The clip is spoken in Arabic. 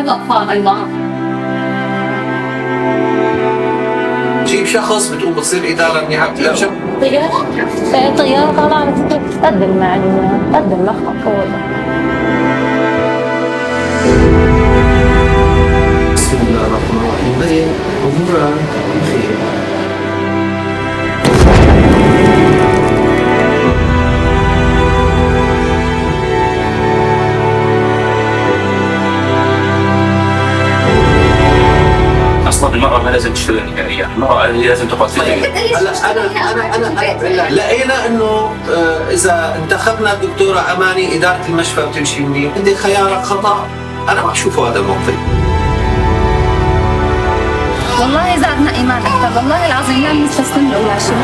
الأطفال أيضا. تجيب شخص بتقوم بتصير لا شو؟ طيارة؟ طيارة طالعة قد المعلومات قد المخطط بسم الله الرحمن الرحيم. بدأ امورها بخير المراه ما لازم تشتغل نهائيا، المراه لازم تقعد في البيت. هلا أنا أنا أنا انا لقينا انه آه، اذا انتخبنا الدكتوره اماني اداره المشفى بتمشي منيح، عندي خيارك خطا أنا ما بشوفه هذا الموقف والله زادنا ايمان أكثر والله العظيم لا نستسلم له ولا شيء